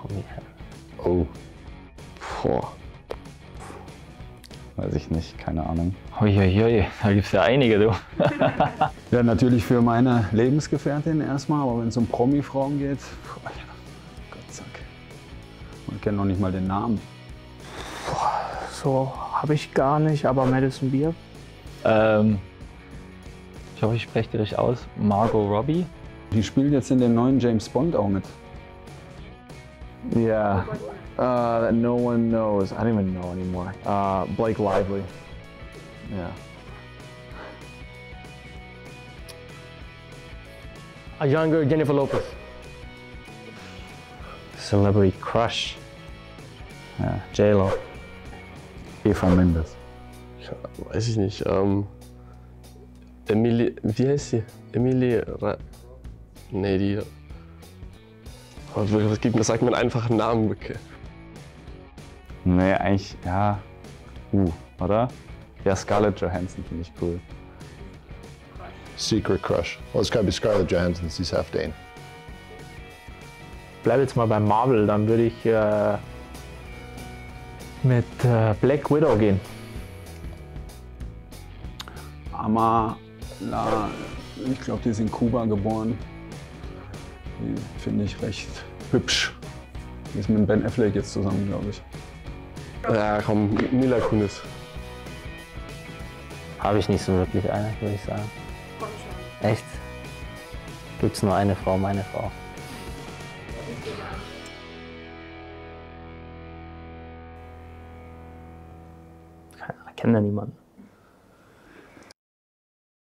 Promi. Oh. Boah. Weiß ich nicht, keine Ahnung. Uiuiui, da gibt es ja einige, du. Ja, natürlich für meine Lebensgefährtin erstmal, aber wenn es um Promi-Frauen geht, boah, ja, Gott sei Dank. Man kennt noch nicht mal den Namen. So habe ich gar nicht, aber Madison Beer. Ähm, ich hoffe, ich spreche richtig aus. Margot Robbie. Die spielt jetzt in dem neuen James Bond auch mit. Yeah. Uh, that no one knows. I don't even know anymore. Uh, Blake Lively. Yeah. A younger Jennifer Lopez. Celebrity Crush. Ja, J-Lo. Eva Mendes. Weiß ich nicht. Ähm, Emily, wie heißt sie? Emily Ra Nee, die. Was gibt mir, sag mir einen einfachen Namen. Okay. Nee, eigentlich, ja. Uh, oder? Ja, Scarlett Johansson finde ich cool. Secret Crush. Well, it's got to be Scarlett Johansson. She's half Dane. Bleib jetzt mal bei Marvel, dann würde ich äh, mit äh, Black Widow gehen. Amala, ich glaube, die ist in Kuba geboren. Die finde ich recht hübsch. Die ist mit Ben Affleck jetzt zusammen, glaube ich. Ja, komm, Mila Kunis. Habe ich nicht so wirklich eine, würde ich sagen. Echt? Gibt es nur eine Frau, meine Frau. Ich kenne da niemanden.